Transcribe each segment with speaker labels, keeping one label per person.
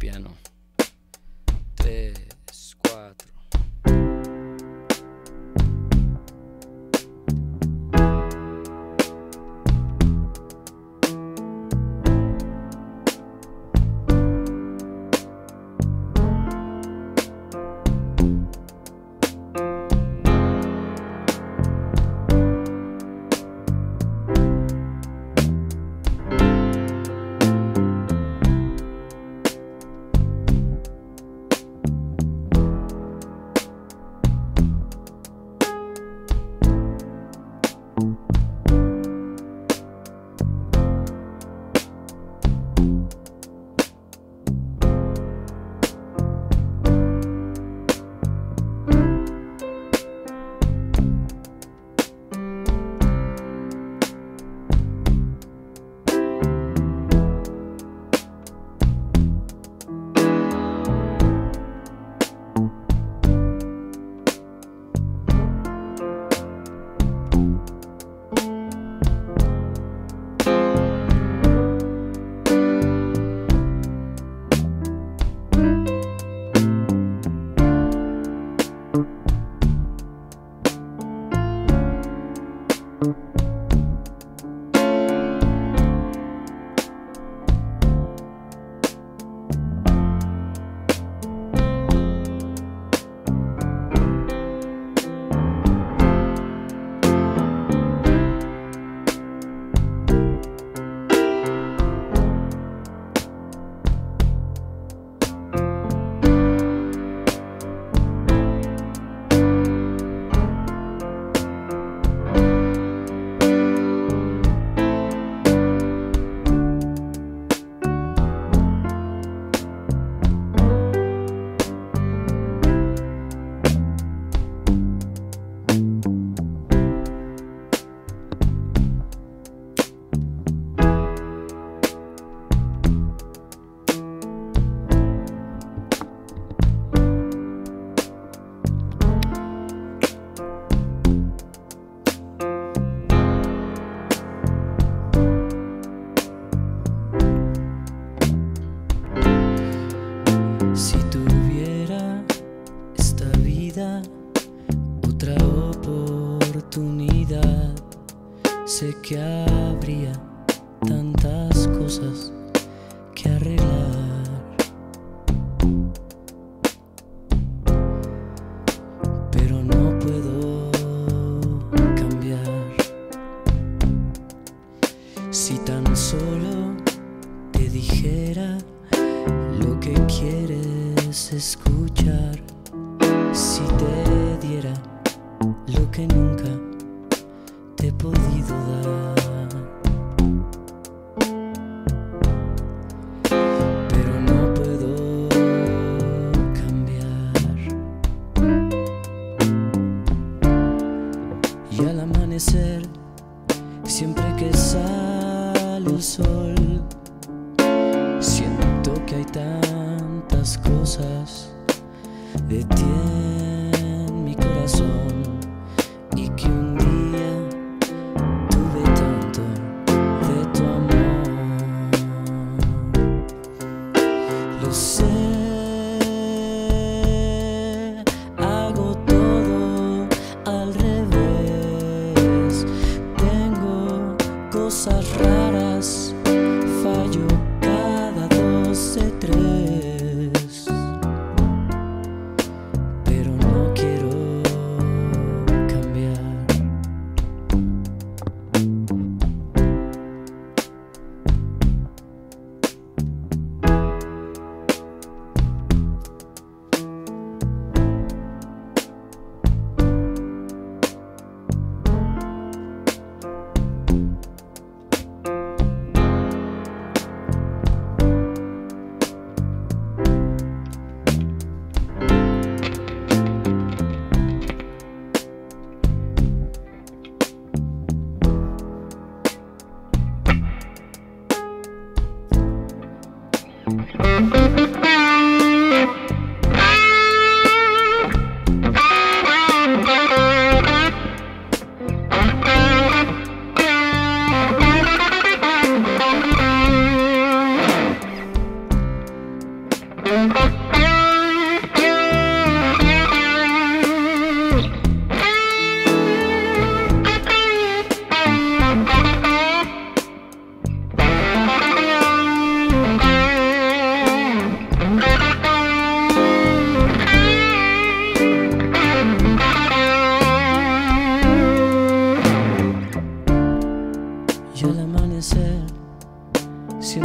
Speaker 1: piano. Otra oportunidad, sé que habría tantas cosas que arreglar. Pero no puedo cambiar. Si tan solo te dijera lo que quieres escuchar, si te diera lo que nunca te he podido dar. Pero no puedo cambiar. Y al amanecer, siempre que sale el sol, Siento que hay tantas cosas de ti Lo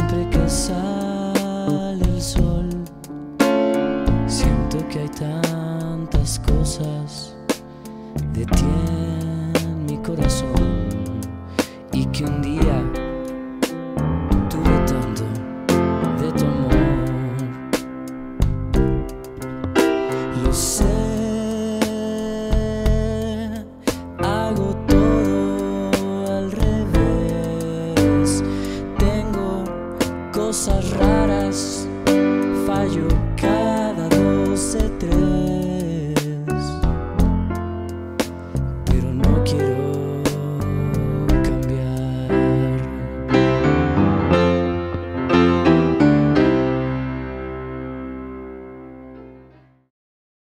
Speaker 1: Siempre que sale el sol, siento que hay tantas cosas de ti en mi corazón y que un día